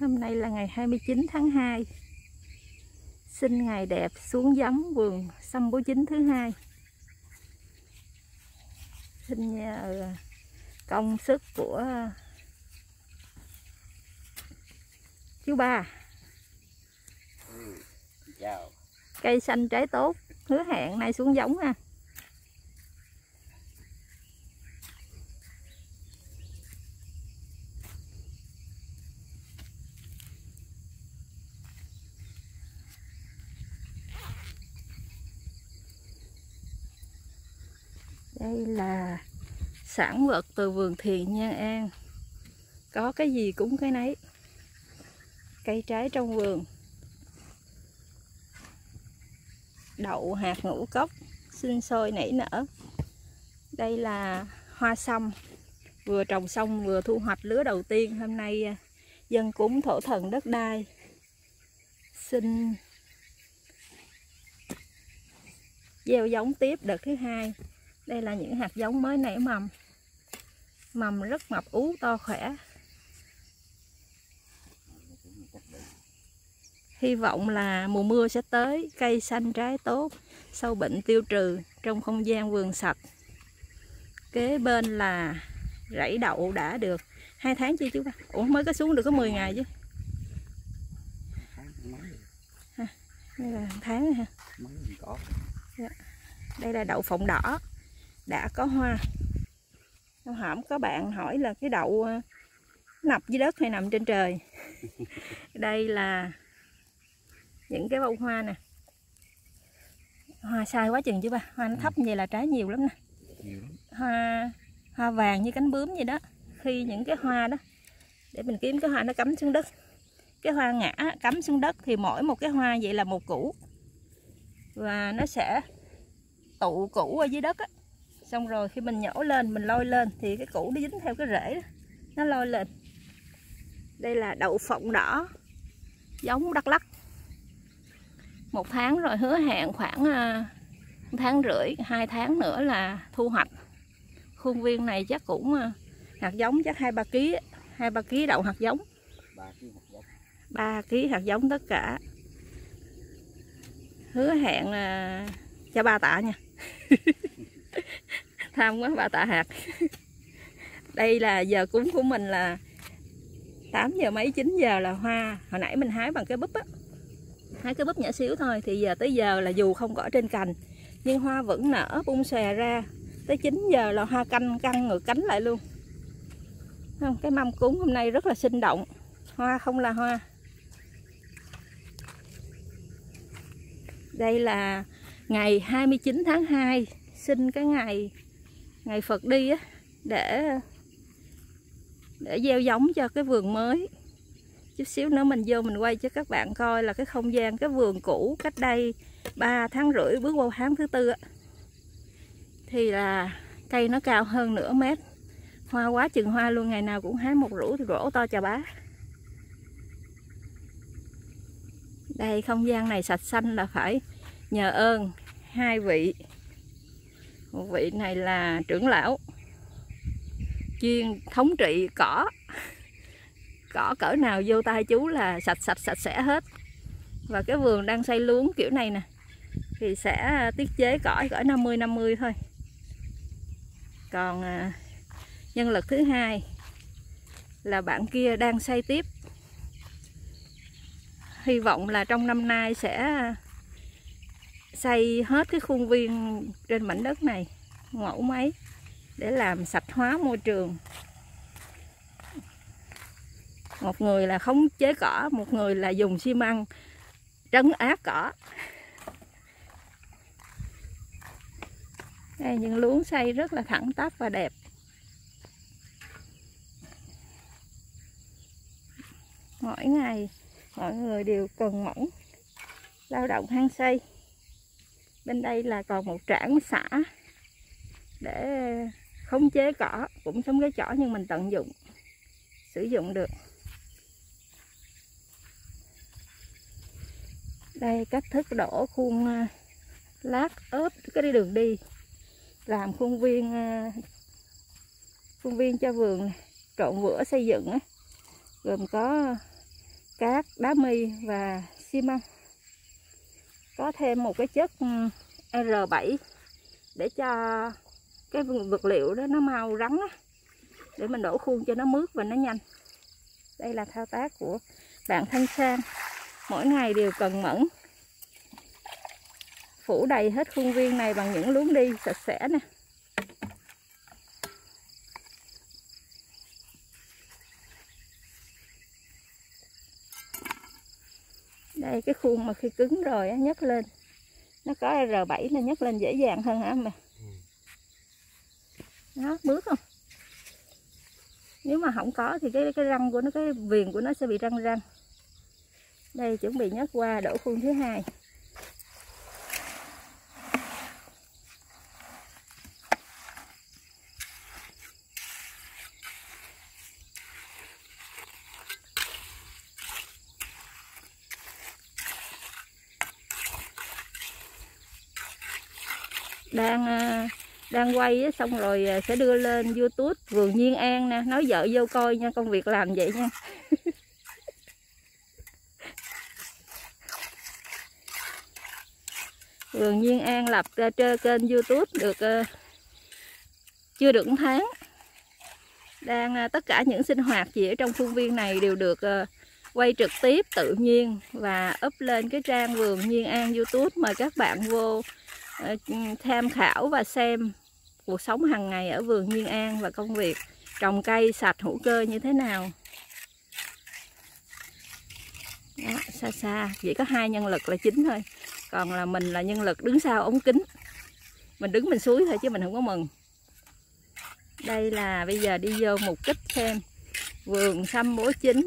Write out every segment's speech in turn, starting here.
Hôm nay là ngày 29 tháng 2 Xin ngày đẹp xuống giống vườn sâm bố chính thứ hai. Xin nhờ công sức của chú ba. Ừ, Cây xanh trái tốt Hứa hẹn nay xuống giống ha Đây là sản vật từ vườn thiền Nha An. Có cái gì cũng cái nấy. Cây trái trong vườn. Đậu hạt ngũ cốc, sinh sôi nảy nở. Đây là hoa sâm. Vừa trồng xong vừa thu hoạch lứa đầu tiên. Hôm nay à, dân cúng thổ thần đất đai. Xin gieo giống tiếp đợt thứ hai. Đây là những hạt giống mới nảy mầm mầm rất mập ú to khỏe. Hy vọng là mùa mưa sẽ tới cây xanh trái tốt sâu bệnh tiêu trừ trong không gian vườn sạch. Kế bên là rẫy đậu đã được hai tháng chưa chú ba? Ủa mới có xuống được có 10 ngày chứ. Ha, đây là tháng ha dạ. đây là đậu phộng đỏ. Đã có hoa hổm có bạn hỏi là cái đậu ờ, nằm dưới đất hay nằm trên trời. Đây là những cái bông hoa nè. Hoa sai quá chừng chứ ba hoa nó thấp như vậy là trái nhiều lắm nè. Hoa hoa vàng như cánh bướm vậy đó. Khi những cái hoa đó để mình kiếm cái hoa nó cắm xuống đất. Cái hoa ngã cắm xuống đất thì mỗi một cái hoa vậy là một củ. Và nó sẽ tụ củ ở dưới đất á xong rồi khi mình nhổ lên mình lôi lên thì cái củ nó dính theo cái rễ đó, nó lôi lên. Đây là đậu phộng đỏ giống đắk lắc một tháng rồi hứa hẹn khoảng à, một tháng rưỡi hai tháng nữa là thu hoạch. Khuôn viên này chắc cũng à, hạt giống chắc hai ba ký hai ba ký đậu hạt giống. Ba cái hạt giống. 3 kg hạt giống tất cả. Hứa hẹn là cho ba tạ nha tham quá, bà tạ hạt đây là giờ cúng của mình là 8 giờ mấy 9 giờ là hoa. Hồi nãy mình hái bằng cái búp á. Hái cái búp nhỏ xíu thôi, thì giờ tới giờ là dù không có ở trên cành, nhưng hoa vẫn nở bung xòe ra. Tới 9 giờ là hoa canh, căng ngược cánh lại luôn. Không? Cái mâm cúng hôm nay rất là sinh động. Hoa không là hoa. Đây là ngày 29 tháng 2 xin cái ngày ngày Phật đi á, để để gieo giống cho cái vườn mới. Chút xíu nữa mình vô mình quay cho các bạn coi là cái không gian, cái vườn cũ cách đây 3 tháng rưỡi, bước vào tháng thứ tư á. Thì là cây nó cao hơn nửa mét. Hoa quá chừng hoa luôn, ngày nào cũng hái một rũ thì rổ to chà bá. Đây, không gian này sạch xanh là phải nhờ ơn hai vị vị này là trưởng lão, chuyên thống trị cỏ. Cỏ cỡ nào vô tay chú là sạch sạch sạch sẽ hết. Và cái vườn đang xây luống kiểu này nè, thì sẽ tiết chế cỏ cỡ 50 50 thôi. Còn à, nhân lực thứ hai là bạn kia đang xây tiếp. Hy vọng là trong năm nay sẽ xây hết cái khuôn viên trên mảnh đất này mẫu máy để làm sạch hóa môi trường. Một người là khống chế cỏ, một người là dùng xi măng trấn áp cỏ. Đây, những luống xây rất là thẳng tắp và đẹp. Mỗi ngày, mọi người đều cần mẫn lao động hăng xây bên đây là còn một trảng xã để khống chế cỏ, cũng giống cái chỏ nhưng mình tận dụng, sử dụng được. Đây, cách thức đổ khuôn à, lát ốp cái đi đường đi. Làm khuôn viên à, khuôn viên cho vườn trộn vữa xây dựng gồm có cát, đá mi và xi măng. Có thêm một cái chất ừ, R7 để cho cái vật liệu đó nó mau rắn á, để mình đổ khuôn cho nó mướt và nó nhanh. Đây là thao tác của bạn Thanh Sang. Mỗi ngày đều cần mẫn. Phủ đầy hết khuôn viên này bằng những luống đi sạch sẽ nè. Đây, cái khuôn mà khi cứng rồi á, nhấc lên. Nó có R7 nên nhấc lên dễ dàng hơn hả mà nó mướt không? Nếu mà không có thì cái cái răng của nó, cái viền của nó sẽ bị răng răng. Đây, chuẩn bị nhấc qua đổ khuôn thứ hai. Đang à, đang quay á, xong rồi à, sẽ đưa lên youtube vườn nhiên an nè. Nói vợ vô coi nha công việc làm vậy nha. Vườn nhiên an lập ra trên kênh youtube được uh, chưa được một tháng. Đang uh, tất cả những sinh hoạt gì ở trong khuôn viên này đều được uh, quay trực tiếp tự nhiên và up lên cái trang vườn nhiên an youtube. Mời các bạn vô Ờ, tham khảo và xem cuộc sống hàng ngày ở vườn Nhiên An và công việc trồng cây sạch hữu cơ như thế nào. Đó, xa xa chỉ có hai nhân lực là chính thôi. Còn là mình là nhân lực đứng sau ống kính. Mình đứng mình suối thôi chứ mình không có mừng. Đây là bây giờ đi vô mục kích xem. Vườn xăm bố chính.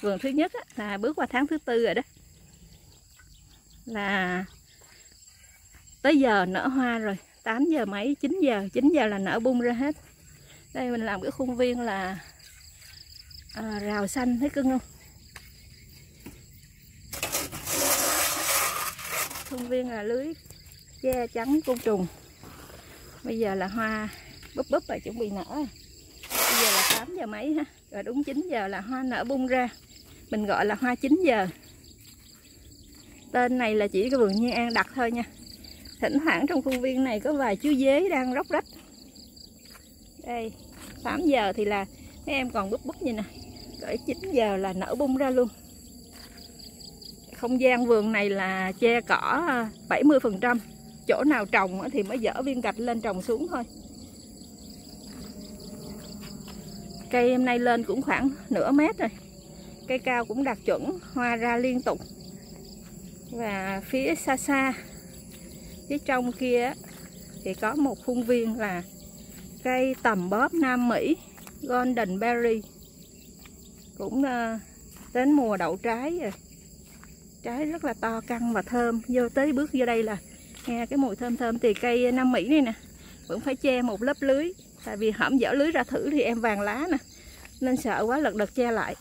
Vườn thứ nhất là bước qua tháng thứ tư rồi đó. Là tới giờ nở hoa rồi 8 giờ mấy 9 giờ 9 giờ là nở bung ra hết. Đây mình làm cái khuôn viên là à, rào xanh thấy cưng không? Khuôn viên là lưới che chắn côn trùng. Bây giờ là hoa búp búp rồi chuẩn bị nở. Bây giờ là 8 giờ mấy ha? Rồi đúng 9 giờ là hoa nở bung ra. Mình gọi là hoa 9 giờ. Tên này là chỉ cái vườn Nhiên An đặt thôi nha thỉnh thoảng trong khuôn viên này có vài chú dế đang róc rách. Đây 8 giờ thì là mấy em còn búp búp như nè. Cỡ 9 giờ là nở bung ra luôn. Không gian vườn này là che cỏ 70 phần trăm. Chỗ nào trồng thì mới dỡ viên gạch lên trồng xuống thôi. Cây hôm nay lên cũng khoảng nửa mét rồi. Cây cao cũng đạt chuẩn, hoa ra liên tục. Và phía xa xa phía trong kia thì có một khuôn viên là cây tầm bóp Nam Mỹ, Golden Berry. Cũng ờ, đến mùa đậu trái rồi. Trái rất là to, căng và thơm. Vô tới bước vô đây là nghe cái mùi thơm thơm thì cây Nam Mỹ này nè. Vẫn phải che một lớp lưới. Tại vì hỏng dở lưới ra thử thì em vàng lá nè. Nên sợ quá, lật đật che lại.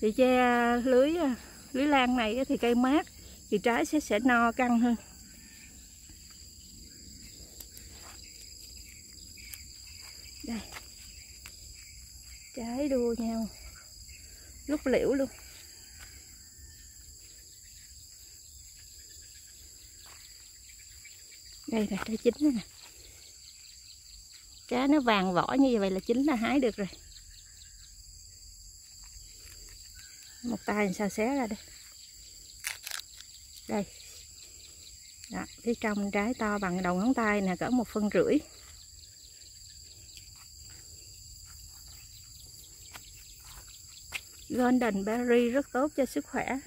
Thì che lưới ờ, lưới lan này thì cây mát. Thì trái sẽ sẽ no căng hơn. Đây. Trái đua nhau. Lúc liễu luôn. Đây là trái chín nè. Trái nó vàng vỏ như vậy là chín là hái được rồi. Một tay làm sao xé ra đây? Đây. Đó, phía trong trái to bằng đầu ngón tay nè cỡ một phân rưỡi. Golden Berry rất tốt cho sức khỏe.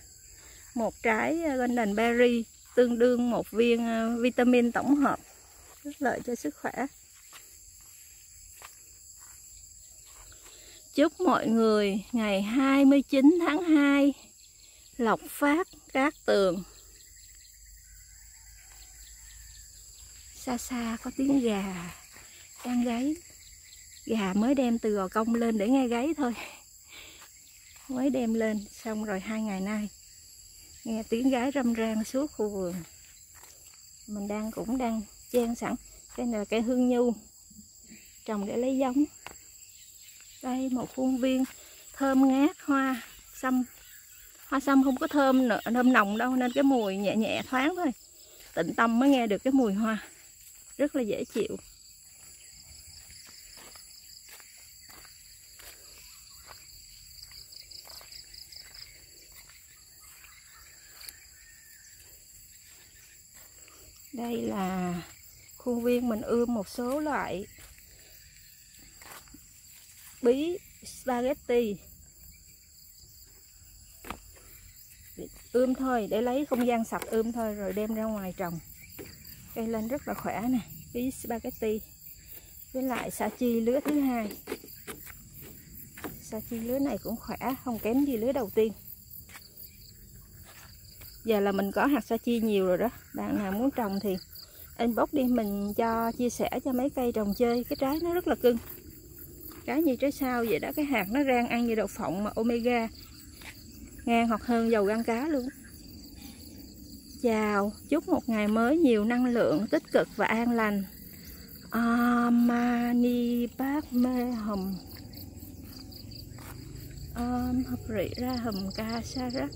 Một trái ờ, Golden Berry tương đương một viên ờ, vitamin tổng hợp, rất lợi cho sức khỏe. Chúc mọi người ngày 29 tháng 2 lộc phát cát tường. Xa xa có tiếng gà đang gáy gà mới đem từ gò công lên để nghe gáy thôi mới đem lên, xong rồi hai ngày nay, nghe tiếng gái râm ran suốt khu vườn. Mình đang cũng đang chen sẵn cái này là cây hương nhu trồng để lấy giống. Đây, một khuôn viên thơm ngát, hoa sâm hoa sâm không có thơm nữa thơm nồng đâu, nên cái mùi nhẹ nhẹ thoáng thôi. Tịnh tâm mới nghe được cái mùi hoa. Rất là dễ chịu. Đây là khuôn viên mình ươm một số loại bí spaghetti. Ươm thôi, để lấy không gian sạch ươm thôi rồi đem ra ngoài trồng. Cây lên rất là khỏe nè, bí spaghetti. Với lại sa chi lứa thứ hai. Sa chi lứa này cũng khỏe, không kém gì lứa đầu tiên giờ là mình có hạt sa chi nhiều rồi đó. Bạn nào muốn trồng thì inbox đi, mình cho chia sẻ cho mấy cây trồng chơi. Cái trái nó rất là cưng. Trái như trái sao vậy đó, cái hạt nó rang ăn như đậu phộng mà omega, ngang hoặc hơn dầu gan cá luôn. Chào, chúc một ngày mới nhiều năng lượng, tích cực và an lành. Amani bác mê hầm. Om hợp rị ra hầm ca sa rắc.